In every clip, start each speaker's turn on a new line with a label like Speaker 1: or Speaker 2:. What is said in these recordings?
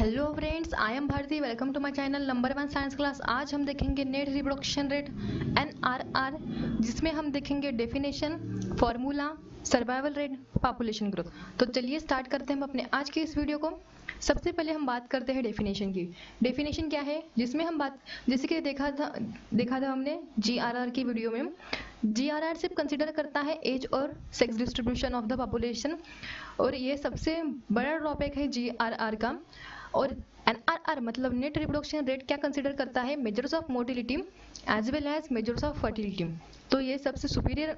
Speaker 1: Hello friends I am Bharti welcome to my channel number one science class आज हम देखेंगे net reproduction rate N R R जिसमें हम देखेंगे definition formula survival rate population growth तो चलिए start करते हैं हम अपने आज के इस वीडियो को। सबसे पहले हम बात करते हैं डेफिनेशन की। डेफिनेशन क्या है? जिसमें हम बात जैसे कि देखा था देखा था हमने जी आर आर की वीडियो में। जी आर आर सिर्फ़ कंसिडर करता है एज और sex distribution of the population और ये सबसे बड़ा टॉपिक है जी आर आर का। और एन आर आर मतलब नेट रिप्रोडक्शन रेट क्या कंसिडर करता है? Measures of mortality as well as measures of fertility तो ये सबसे सुपीरियर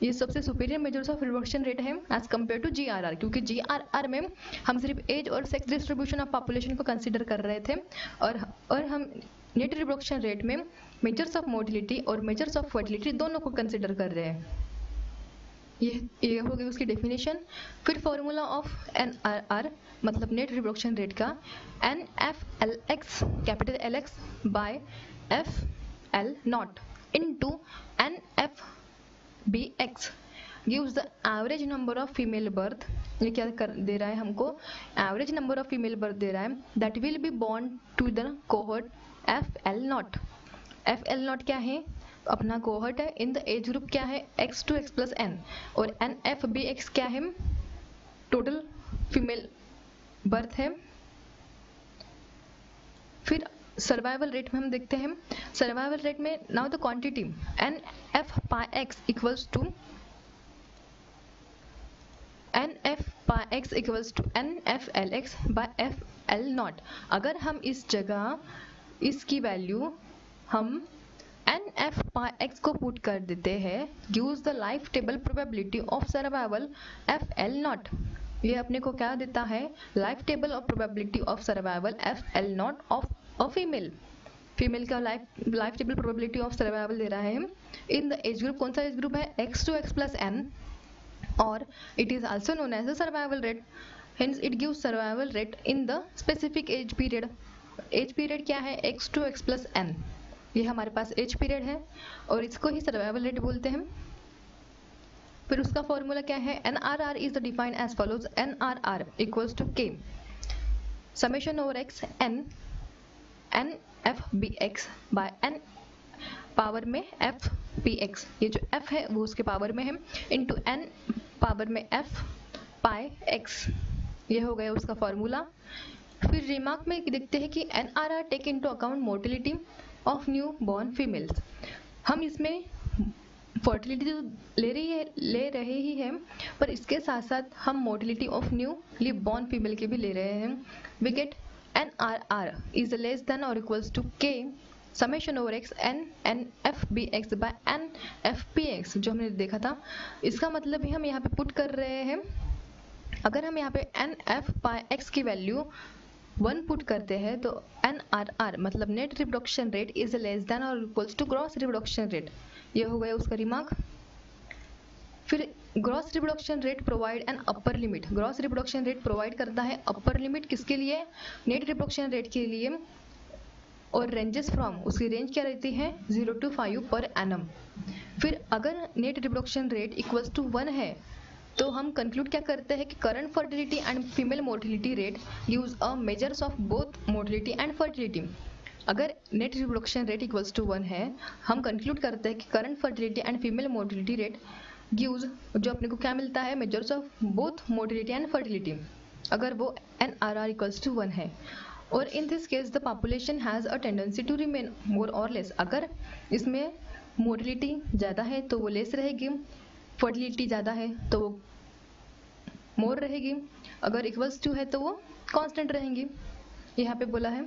Speaker 1: ये सबसे superior measures of reproduction rate है as compare to G R R क्योंकि जी आर आर में हम सिर्फ़ एज और सेक्स डिस्ट्रीब्यूशन ऑफ़ पॉपुलेशन को कंसिडर कर रहे थे और और हम नेट रिप्रोडक्शन रेट में मेजर्स ऑफ़ मोटिलिटी और मेजर्स ऑफ़ फर्टिलिटी दोनों को कंसिडर कर रहे हैं। ये ये हो गई उसकी डेफिनेशन फिर formula of N R R मतलब नेट रिप्रोडक्शन रेट का N F L X capital L X by F L not into N F B X gives the average number of female birth ये क्या कर, दे रहा है हमको? Average number of female birth दे रहा है. That will be born to the cohort F L not F L not क्या है? अपना कोहर्ट है। इन द एज ग्रुप क्या है? X to X plus N और एन एफ़ बी एक्स क्या है? टोटल फीमेल बर्थ है। फिर सर्वाइवल रेट में हम देखते हैं। सर्वाइवल रेट में now the quantity N F pi X equals to N F pi X equals to N F L X by F L not अगर हम इस जगह, इसकी वैल्यू हम एन एफ़ पाई एक्स को पुट कर देते हैं। Use the life table probability of survival F L not ये अपने को क्या देता है? Life table of probability of survival F L not of a female female का life life table probability of survival दे रहा है इन द एज ग्रुप कौन सा एज ग्रुप है? X to X plus N और it is also known as the survival rate hence, it gives survival rate in the specific age period age period क्या है? X to X plus n ये हमारे पास as period है और इसको ही survival rate बोलते हैं। फिर उसका फॉर्मूला क्या है? N R R is defined as follows N R R equals to के summation over X N N F B X by N power में एफ़ पी एक्स ये जो एफ़ है, वो उसके पावर में है। इंटू एन पावर में एफ़ पाई एक्स ये हो गया उसका फॉर्मूला फिर रिमार्क में देखते हैं कि N R R take into account mortality of newborn females हम इसमें फर्टिलिटी तो ले रही है, ले रहे ही हैं, पर इसके साथ साथ हम mortality of new live born female के भी ले रहे हैं। We get N R R is less than or equals to के summation over X N N F B X by N F P X जो हमने देखा था। इसका मतलब भी हम यहाँ पे पुट कर रहे हैं। अगर हम यहाँ पे एन एफ़ बाय एक्स की वैल्यू वन पुट करते हैं तो एन आर आर मतलब net reproduction rate is less than or equals to gross reproduction rate ये हो गया उसका रिमार्क फिर gross reproduction rate provide an upper limit gross reproduction rate provide करता है अपर लिमिट किसके लिए? नेट रिप्रोडक्शन रेट के लिए। और रेंजेस फ्रॉम उसकी रेंज क्या रहती है? ज़ीरो टू फाइव पर एनम फिर अगर net reproduction rate equals to one है तो हम कंक्लूड क्या करते हैं कि current fertility and female mortality rate gives a measures of both mortality and fertility अगर net reproduction rate equals to one है, हम कंक्लूड करते हैं कि current fertility and female mortality rate gives जो अपने को क्या मिलता है measures of both mortality and fertility अगर वो N R R equals to one है, और in this case the population has a tendency to remain more or less अगर इसमें मोटिलिटी ज़्यादा है तो वो लेस रहेगी फर्टिलिटी ज़्यादा है तो वो मोर रहेगी। अगर इक्वल्स टू है तो वो कांस्टेंट रहेंगी। यहाँ पे बोला है,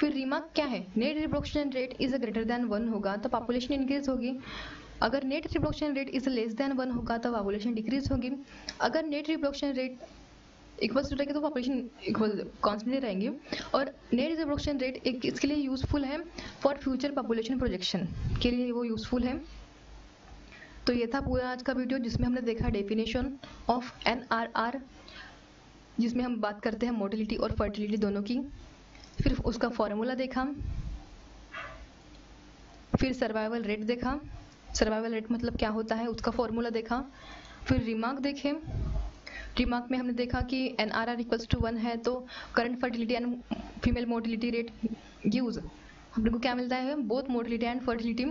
Speaker 1: फिर रिमार्क क्या है? Net reproduction rate is a greater than one होगा तो पॉपुलेशन इंक्रीज होगी। अगर net reproduction rate is less than one होगा तो पॉपुलेशन डिक्रीज होगी। अगर net reproduction rate equals to रहेगी तो पॉपुलेशन इक्वल कॉन्स्टेंट रहेंगी। और नेट रिप्रोडक्शन रेट एक इसके लिए यूजफुल है फॉर फ्यूचर पॉपुलेशन प्रोजेक्शन के लिए वो यूजफुल है। तो ये था पूरा आज का वीडियो जिसमें हमने देखा definition of N R R जिसमें हम बात करते हैं मोटिलिटी और फर्टिलिटी दोनों की। फिर उसका फॉर्मूला देखा। फिर सर्वाइवल रेट देखा। सर्वाइवल रेट मतलब क्या होता है, उसका फॉर्मूला देखा। फिर रिमार्क देखें। रिमार्क में हमने देखा कि N R R equals to one है तो current fertility and female mortality rate use हम लोग को क्या मिलता है बोथ मोटिलिटी एंड फर्टिलिटी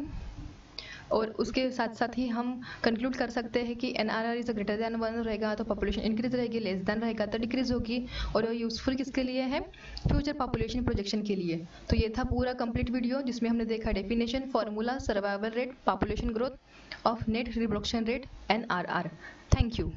Speaker 1: और उसके साथ साथ ही हम कंक्लूड कर सकते हैं कि N R R is greater than one रहेगा तो पॉपुलेशन इंक्रीज रहेगी लेस दैन रहेगा तो डिक्रीज होगी और यूजफुल किसके लिए है? फ्यूचर पॉपुलेशन प्रोजेक्शन के लिए। तो ये था पूरा कंप्लीट वीडियो जिसमें हमने देखा definition formula survival rate population growth of net reproduction rate N R R thank you